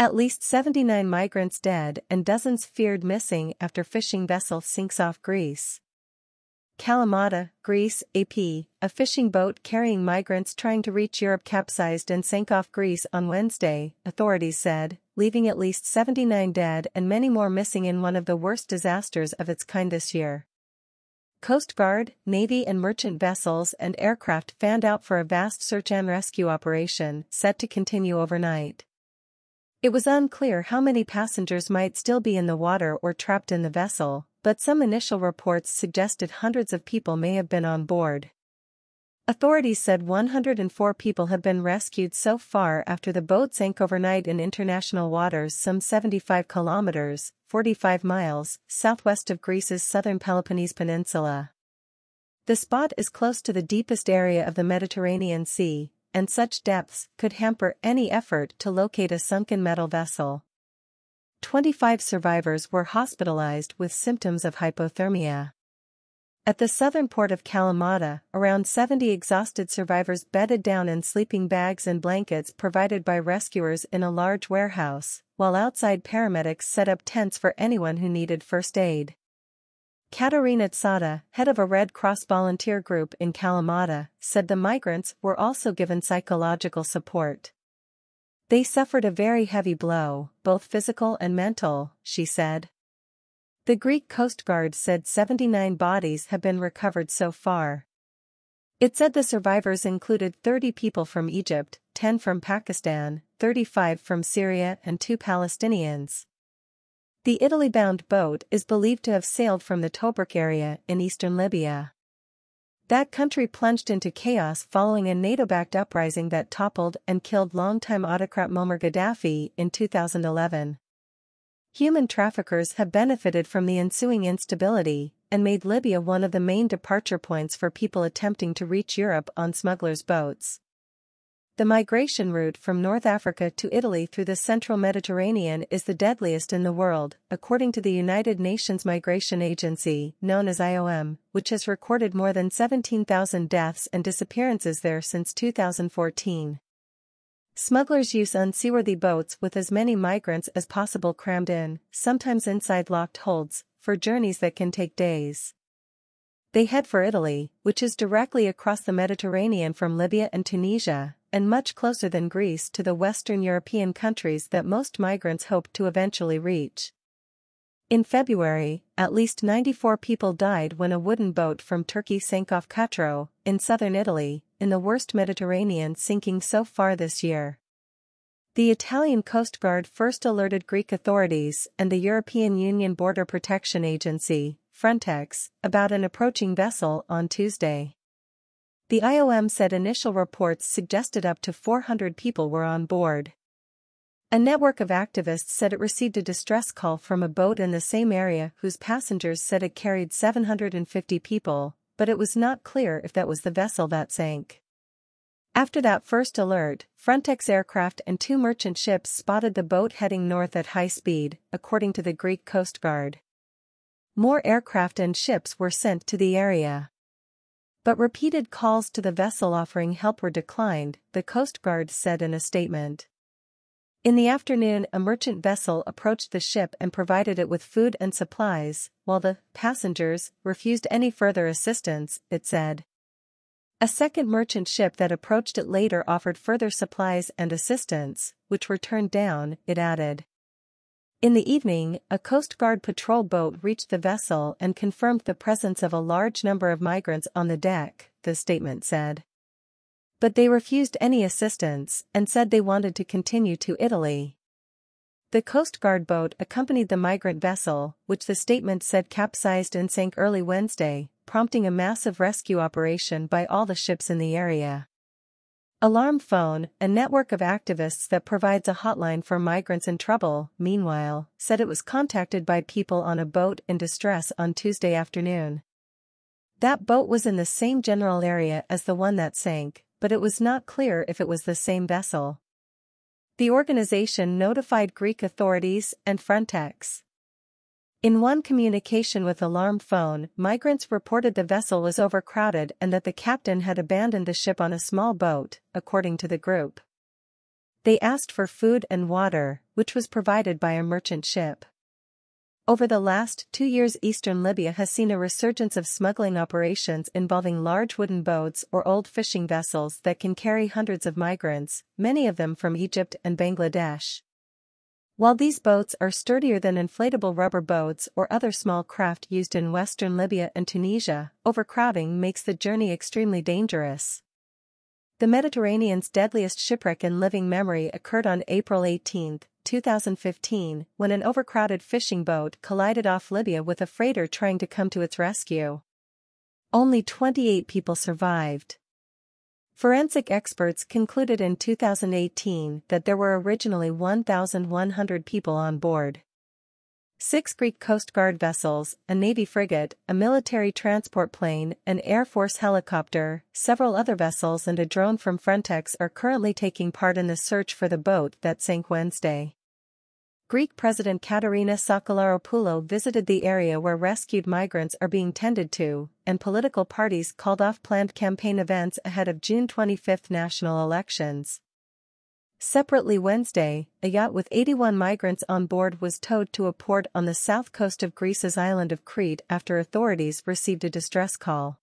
At least 79 migrants dead and dozens feared missing after fishing vessel sinks off Greece. Kalamata, Greece, AP, a fishing boat carrying migrants trying to reach Europe capsized and sank off Greece on Wednesday, authorities said, leaving at least 79 dead and many more missing in one of the worst disasters of its kind this year. Coast Guard, Navy and merchant vessels and aircraft fanned out for a vast search and rescue operation set to continue overnight. It was unclear how many passengers might still be in the water or trapped in the vessel, but some initial reports suggested hundreds of people may have been on board. Authorities said 104 people have been rescued so far after the boat sank overnight in international waters some 75 kilometers, 45 miles, southwest of Greece's southern Peloponnese peninsula. The spot is close to the deepest area of the Mediterranean Sea, and such depths could hamper any effort to locate a sunken metal vessel. 25 survivors were hospitalized with symptoms of hypothermia. At the southern port of Kalamata, around 70 exhausted survivors bedded down in sleeping bags and blankets provided by rescuers in a large warehouse, while outside paramedics set up tents for anyone who needed first aid. Katerina Tsata, head of a Red Cross volunteer group in Kalamata, said the migrants were also given psychological support. They suffered a very heavy blow, both physical and mental, she said. The Greek Coast Guard said 79 bodies have been recovered so far. It said the survivors included 30 people from Egypt, 10 from Pakistan, 35 from Syria and 2 Palestinians. The Italy-bound boat is believed to have sailed from the Tobruk area in eastern Libya. That country plunged into chaos following a NATO-backed uprising that toppled and killed longtime autocrat Muammar Gaddafi in 2011. Human traffickers have benefited from the ensuing instability and made Libya one of the main departure points for people attempting to reach Europe on smugglers' boats. The migration route from North Africa to Italy through the central Mediterranean is the deadliest in the world, according to the United Nations Migration Agency, known as IOM, which has recorded more than 17,000 deaths and disappearances there since 2014. Smugglers use unseaworthy boats with as many migrants as possible crammed in, sometimes inside locked holds, for journeys that can take days. They head for Italy, which is directly across the Mediterranean from Libya and Tunisia, and much closer than Greece to the Western European countries that most migrants hope to eventually reach. In February, at least 94 people died when a wooden boat from Turkey sank off Cutro, in southern Italy, in the worst Mediterranean sinking so far this year. The Italian Coast Guard first alerted Greek authorities and the European Union Border Protection Agency, Frontex, about an approaching vessel on Tuesday. The IOM said initial reports suggested up to 400 people were on board. A network of activists said it received a distress call from a boat in the same area whose passengers said it carried 750 people, but it was not clear if that was the vessel that sank. After that first alert, Frontex aircraft and two merchant ships spotted the boat heading north at high speed, according to the Greek Coast Guard. More aircraft and ships were sent to the area. But repeated calls to the vessel offering help were declined, the Coast Guard said in a statement. In the afternoon a merchant vessel approached the ship and provided it with food and supplies, while the passengers refused any further assistance, it said. A second merchant ship that approached it later offered further supplies and assistance, which were turned down, it added. In the evening, a Coast Guard patrol boat reached the vessel and confirmed the presence of a large number of migrants on the deck, the statement said. But they refused any assistance and said they wanted to continue to Italy. The Coast Guard boat accompanied the migrant vessel, which the statement said capsized and sank early Wednesday, prompting a massive rescue operation by all the ships in the area. Alarm Phone, a network of activists that provides a hotline for migrants in trouble, meanwhile, said it was contacted by people on a boat in distress on Tuesday afternoon. That boat was in the same general area as the one that sank, but it was not clear if it was the same vessel. The organization notified Greek authorities and Frontex. In one communication with Alarm Phone, migrants reported the vessel was overcrowded and that the captain had abandoned the ship on a small boat, according to the group. They asked for food and water, which was provided by a merchant ship. Over the last two years eastern Libya has seen a resurgence of smuggling operations involving large wooden boats or old fishing vessels that can carry hundreds of migrants, many of them from Egypt and Bangladesh. While these boats are sturdier than inflatable rubber boats or other small craft used in western Libya and Tunisia, overcrowding makes the journey extremely dangerous. The Mediterranean's deadliest shipwreck in living memory occurred on April 18, 2015, when an overcrowded fishing boat collided off Libya with a freighter trying to come to its rescue. Only 28 people survived. Forensic experts concluded in 2018 that there were originally 1,100 people on board. Six Greek Coast Guard vessels, a Navy frigate, a military transport plane, an Air Force helicopter, several other vessels and a drone from Frontex are currently taking part in the search for the boat that sank Wednesday. Greek President Katerina Sakellaropoulou visited the area where rescued migrants are being tended to, and political parties called off planned campaign events ahead of June 25 national elections. Separately Wednesday, a yacht with 81 migrants on board was towed to a port on the south coast of Greece's island of Crete after authorities received a distress call.